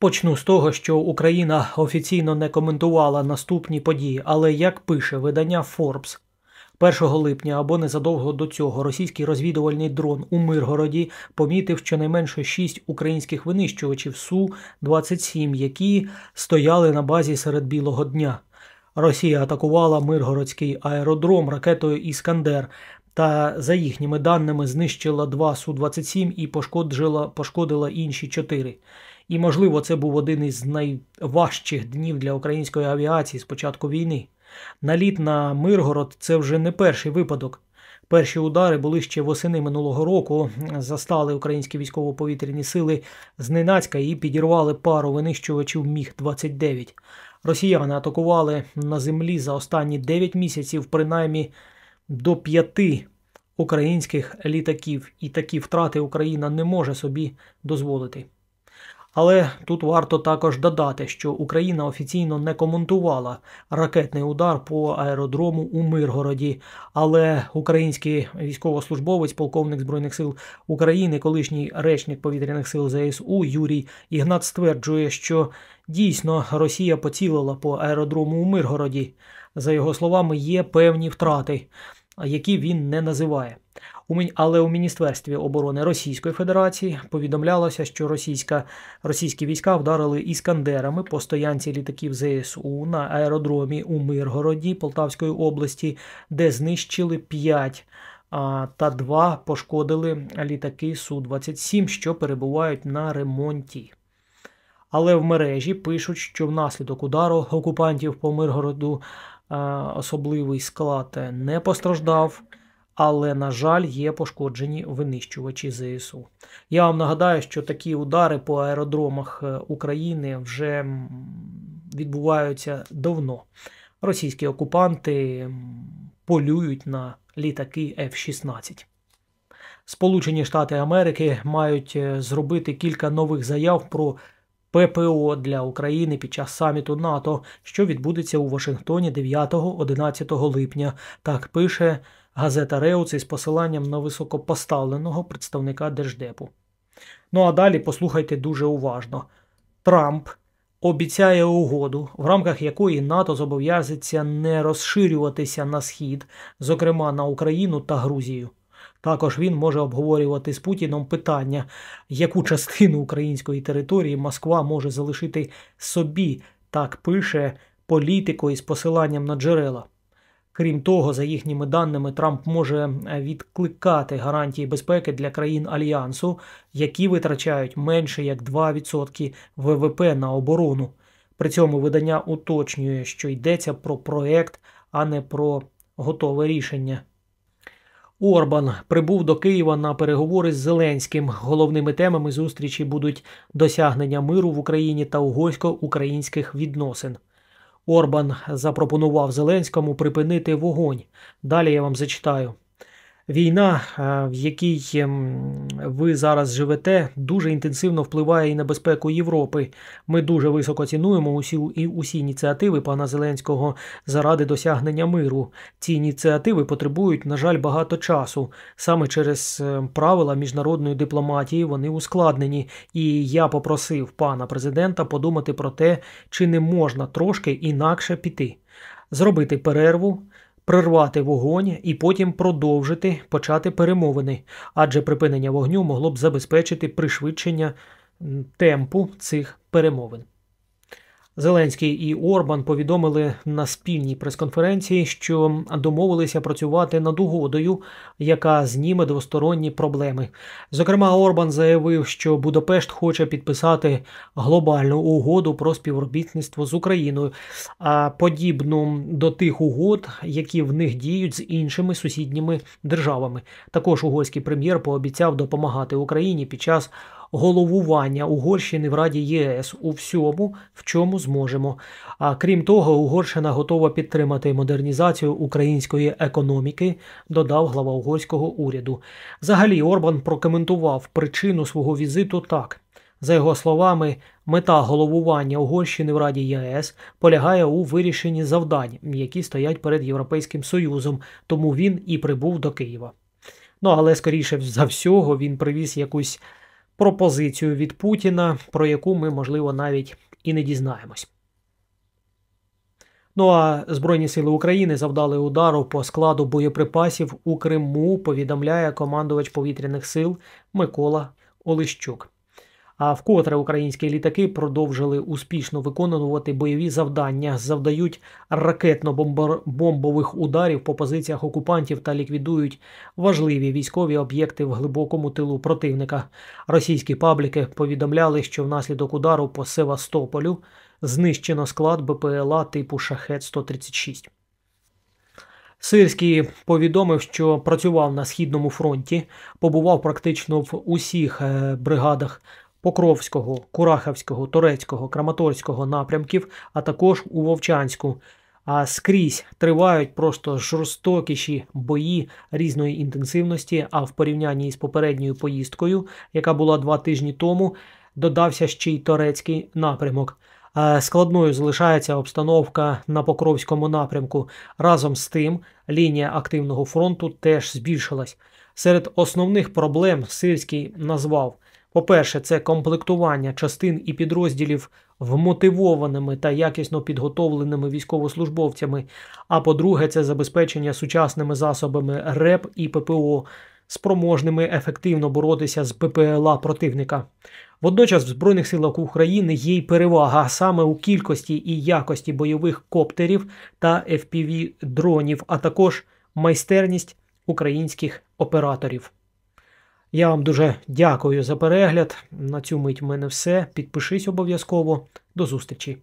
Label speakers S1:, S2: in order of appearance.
S1: Почну з того, що Україна офіційно не коментувала наступні події, але як пише видання Forbes, 1 липня або незадовго до цього російський розвідувальний дрон у Миргороді помітив щонайменше шість українських винищувачів Су-27, які стояли на базі серед білого дня. Росія атакувала Миргородський аеродром ракетою Іскандер та, за їхніми даними, знищила два Су-27 і пошкодила, пошкодила інші чотири. І, можливо, це був один із найважчих днів для української авіації з початку війни. Наліт на Миргород це вже не перший випадок. Перші удари були ще восени минулого року. Застали українські військово-повітряні сили зненацька і підірвали пару винищувачів Міг-29. Росіяни атакували на землі за останні 9 місяців, принаймні до п'яти українських літаків, і такі втрати Україна не може собі дозволити. Але тут варто також додати, що Україна офіційно не коментувала ракетний удар по аеродрому у Миргороді. Але український військовослужбовець, полковник збройних сил України, колишній речник повітряних сил ЗСУ Юрій Ігнат стверджує, що дійсно Росія поцілила по аеродрому у Миргороді. За його словами, є певні втрати, які він не називає. Але у Міністерстві оборони Російської Федерації повідомлялося, що російська, російські війська вдарили іскандерами по стоянці літаків ЗСУ на аеродромі у Миргороді Полтавської області, де знищили 5 та 2 пошкодили літаки Су-27, що перебувають на ремонті. Але в мережі пишуть, що внаслідок удару окупантів по Миргороду особливий склад не постраждав але, на жаль, є пошкоджені винищувачі ЗСУ. Я вам нагадаю, що такі удари по аеродромах е, України вже відбуваються давно. Російські окупанти полюють на літаки F-16. Сполучені Штати Америки мають е, зробити кілька нових заяв про ППО для України під час саміту НАТО, що відбудеться у Вашингтоні 9-11 липня. Так пише газета Реуц із посиланням на високопоставленого представника Держдепу. Ну а далі послухайте дуже уважно. Трамп обіцяє угоду, в рамках якої НАТО зобов'язується не розширюватися на схід, зокрема на Україну та Грузію. Також він може обговорювати з Путіном питання, яку частину української території Москва може залишити собі, так пише політико із посиланням на джерела. Крім того, за їхніми даними, Трамп може е, відкликати гарантії безпеки для країн альянсу, які витрачають менше як 2% ВВП на оборону. При цьому видання уточнює, що йдеться про проект, а не про готове рішення. Орбан прибув до Києва на переговори з Зеленським. Головними темами зустрічі будуть досягнення миру в Україні та угорсько-українських відносин. Орбан запропонував Зеленському припинити вогонь. Далі я вам зачитаю. Війна, е, в якій ем, ви зараз живете, дуже інтенсивно впливає і на безпеку Європи. Ми дуже високо цінуємо усі усі ініціативи пана Зеленського заради досягнення миру. Ці ініціативи потребують, на жаль, багато часу. Саме через е, правила міжнародної дипломатії вони ускладнені. І я попросив пана президента подумати про те, чи не можна трошки інакше піти, зробити перерву прервати вогонь і потім продовжити почати перемовини, адже припинення вогню могло б забезпечити пришвидшення темпу цих перемовин. Зеленський і Орбан повідомили на спільній прес-конференції, що домовилися працювати над угодою, яка зніме двосторонні проблеми. Зокрема, Орбан заявив, що Будапешт хоче підписати глобальну угоду про співробітництво з Україною, а подібну до тих угод, які в них діють з іншими сусідніми державами. Також угорський прем'єр пообіцяв допомагати Україні під час головування Угорщини в Раді ЄС у всьому, в чому зможемо. А крім того, Угорщина готова підтримати модернізацію української економіки, додав глава угорського уряду. Взагалі, Орбан прокоментував причину свого візиту так. За його словами, мета головування Угорщини в Раді ЄС полягає у вирішенні завдань, які стоять перед Європейським Союзом, тому він і прибув до Києва. Ну але скоріше за всього він привіз якусь пропозицію від Путіна, про яку ми, можливо, навіть і не дізнаємось. Ну а Збройні сили України завдали удару по складу боєприпасів у Криму, повідомляє командувач повітряних сил Микола Олещук. А вкотре українські літаки продовжили успішно виконувати бойові завдання, завдають ракетно-бомбових ударів по позиціях окупантів та ліквідують важливі військові об'єкти в глибокому тилу противника. Російські пабліки повідомляли, що внаслідок удару по Севастополю знищено склад БПЛА типу Шахет 136. Сирський повідомив, що працював на східному фронті, побував практично в усіх е, бригадах Покровського, Курахівського, Турецького, Краматорського напрямків, а також у Вовчанську. А скрізь тривають просто жорстокіші бої різної інтенсивності. А в порівнянні з попередньою поїздкою, яка була два тижні тому, додався ще й турецький напрямок. Складною залишається обстановка на Покровському напрямку. Разом з тим, лінія активного фронту теж збільшилась. Серед основних проблем Сирський назвав по-перше, це комплектування частин і підрозділів вмотивованими та якісно підготовленими військовослужбовцями. А по-друге, це забезпечення сучасними засобами РЕП і ППО, спроможними ефективно боротися з ППЛА противника. Водночас в Збройних силах України є й перевага саме у кількості і якості бойових коптерів та fpv дронів, а також майстерність українських операторів. Я вам дуже дякую за перегляд. На цю мить в мене все. Підпишись обов'язково. До зустрічі!